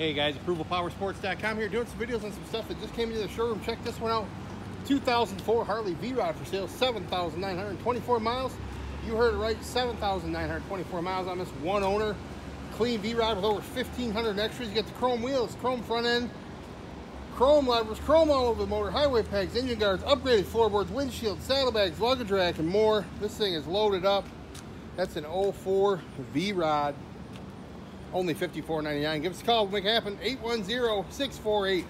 Hey guys, ApprovalPowersports.com here doing some videos on some stuff that just came into the showroom. Check this one out. 2004 Harley V-Rod for sale, 7,924 miles. You heard it right, 7,924 miles on this one owner. Clean V-Rod with over 1,500 extras. You get the chrome wheels, chrome front end, chrome levers, chrome all over the motor, highway pegs, engine guards, upgraded floorboards, windshield, saddlebags, luggage rack, and more. This thing is loaded up. That's an 04 V-Rod. Only $54.99. Give us a call. Make it happen. 810-648-9500.